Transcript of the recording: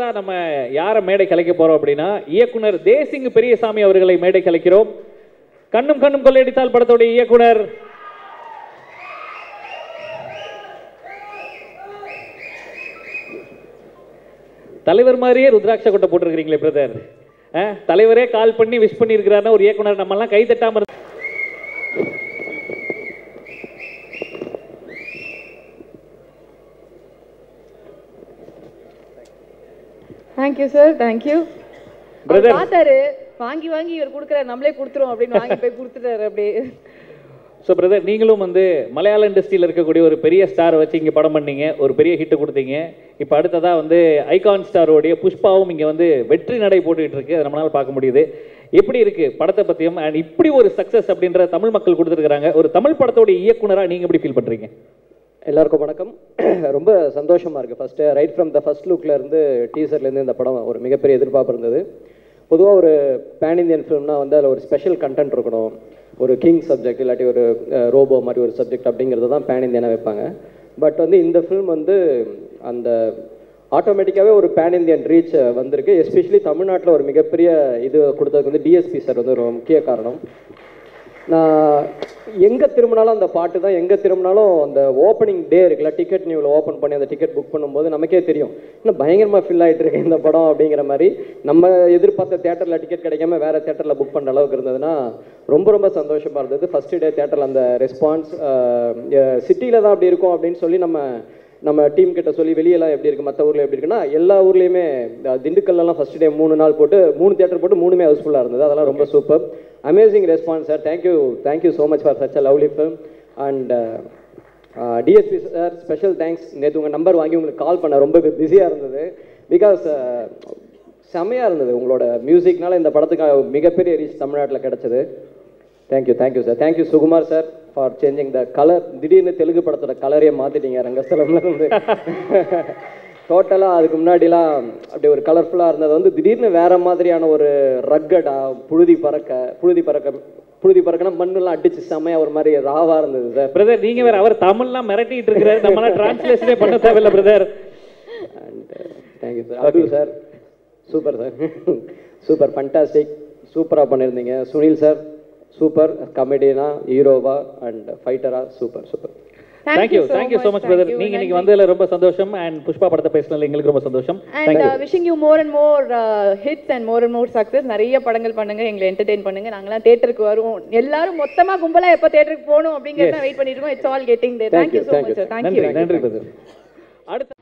தான் நம்ம யாரை மேடை கலைக்க போறோம் அப்படின்னா இயக்குனர் தேசிங் பெரியசாமி அவர்களை மேடை கலைக்கிறோம். கண்ணும் கண்ணும் கொள்ளையடித்தால் படத்துடைய இயக்குனர். தலைவர் மாதிரியே ருத்ராட்ச கொட்டை போட்டிருக்கிறீங்களே பிரதர் தலைவரே கால் பண்ணி விஷ் பண்ணியிருக்கிறாருன்னா ஒரு இயக்குனர் நம்ம எல்லாம் கை தட்டாம thank you sir thank you Brother. பார்த்தாரு. வாங்கி வாங்கி இவர் கொடுக்குறாரு. நம்மளே கொடுத்துருவோம் அப்படின்னு வாங்கி போய் கொடுத்துட்டாரு அப்படியே. ஸோ பிரதர் நீங்களும் வந்து மலையாள இண்டஸ்ட்ரியில் இருக்கக்கூடிய ஒரு பெரிய ஸ்டாரை வச்சு இங்கே படம் பண்ணீங்க. ஒரு பெரிய ஹிட்டு கொடுத்தீங்க. இப்போ அடுத்ததாக வந்து ஐகான் ஸ்டாரோடைய புஷ்பாவும் இங்கே வந்து வெற்றி நடை போட்டுக்கிட்டு இருக்கு. அதை நம்மளால பார்க்க முடியுது. எப்படி இருக்கு படத்தை பற்றியும் அண்ட் இப்படி ஒரு சக்ஸஸ் அப்படின்ற தமிழ் மக்கள் கொடுத்துருக்காங்க ஒரு தமிழ் படத்தோடைய இயக்குனராக நீங்கள் எப்படி ஃபீல் பண்ணுறீங்க எல்லாருக்கும் வணக்கம். ரொம்ப சந்தோஷமாக இருக்குது first right from the first லுக்லேருந்து டீசர்லேருந்து இந்த படம் ஒரு மிகப்பெரிய எதிர்பார்ப்பு இருந்தது. பொதுவாக ஒரு பேன் இந்தியன் ஃபிலிம்னா வந்து அதில் ஒரு ஸ்பெஷல் கண்டென்ட் இருக்கணும். ஒரு கிங் சப்ஜெக்ட் இல்லாட்டி ஒரு ரோபோ மாதிரி ஒரு சப்ஜெக்ட் அப்படிங்கிறது தான் பேன் இந்தியனாக வைப்பாங்க. பட் வந்து இந்த ஃபிலிம் வந்து அந்த ஆட்டோமேட்டிக்காகவே ஒரு பேன் இந்தியன் ரீச் வந்திருக்கு. எஸ்பெஷலி தமிழ்நாட்டில் ஒரு மிகப்பெரிய இது கொடுத்ததுக்கு வந்து டிஎஸ்பி சார் வந்து ஒரு முக்கிய காரணம். நான் எங்கே திரும்பினாலும் அந்த பாட்டு தான். எங்கே திரும்பினாலும் அந்த ஓப்பனிங் டே இருக்குல்ல டிக்கெட் நியூவில் ஓப்பன் பண்ணி அந்த டிக்கெட் புக் பண்ணும்போது நமக்கே தெரியும். இன்னும் பயங்கரமாக ஃபில் ஆகிட்டு இருக்கு இந்த படம் அப்படிங்கிற மாதிரி. நம்ம எதிர்பார்த்த தேட்டரில் டிக்கெட் கிடைக்காம வேறு தேட்டரில் புக் பண்ணுற அளவுக்கு இருந்ததுன்னா ரொம்ப ரொம்ப சந்தோஷமாக இருந்தது. ஃபஸ்ட்டு டே தேட்டரில் அந்த ரெஸ்பான்ஸ் சிட்டியில் தான் அப்படி இருக்கும் அப்படின்னு சொல்லி நம்ம நம்ம டீம் கிட்ட சொல்லி வெளியெல்லாம் எப்படி இருக்குது மற்ற ஊரில் எப்படி இருக்குன்னா எல்லா ஊர்லேயுமே திண்டுக்கல்லாம் ஃபஸ்ட் டே மூணு நாள் போட்டு மூணு தேட்டர் போட்டு மூணுமே ஹவுஸ்ஃபுல்லாக இருந்தது. அதெல்லாம் ரொம்ப super amazing response sir thank you thank you so much for such a lovely film and DSP sir special thanks நேற்று உங்கள் நம்பர் வாங்கி உங்களுக்கு கால் பண்ண ரொம்ப பிஸியாக இருந்தது. பிகாஸ் செமையாக இருந்தது உங்களோட மியூசிக்னால இந்த படத்துக்கு மிகப்பெரிய ரீச் தமிழ்நாட்டில் கிடச்சிது. Thank you thank you sir thank you Sukumar sir for changing the colour திடீர்னு தெலுங்கு படத்தோட கலரே மாற்றிட்டீங்க ரங்கஸ்தலம்ல இருந்து. டோட்டலாக அதுக்கு முன்னாடிலாம் அப்படி ஒரு கலர்ஃபுல்லாக இருந்தது. வந்து திடீர்னு வேற மாதிரியான ஒரு ரக்கடா புழுதி பறக்க புழுதி பறக்க புழுதி பறக்கனா மண்ணெல்லாம் அடிச்சு செமையா ஒரு மாதிரி ராவா இருந்தது சார் பிரதர் நீங்க வேற அவர் தமிழ்லாம் மிரட்டிட்டு இருக்கிறாரு. நம்மளாம் டிரான்ஸ்லேஷனே பண்ண தேவையில்ல brother and thank you sir Abu sir super sir super fantastic சூப்பராக பண்ணியிருந்தீங்க. சுனில் சார் சூப்பர் கமெடியனா ஹீரோவா and ஃபைட்டரா super super thank you thank you so much brother நீங்க இன்னைக்கு வந்ததுல ரொம்ப சந்தோஷம். அண்ட் புஷ்பா படத்தை பேசினதுல எங்களுக்கு ரொம்ப சந்தோஷம். And wishing you more and more hits and more and more success நிறைய படங்கள் பண்ணுங்க எங்களை என்டர்டெயின் பண்ணுங்க. நாங்களாம் தேட்டருக்கு வருவோம். எல்லாரும் மொத்தமா கும்பலா எப்போ தேட்டருக்கு போகணும் அப்படிங்கறத வெயிட் பண்ணிட்டு இருக்கோம். It's all getting thank you so much thank you நன்றி பிரதர் அடுத்த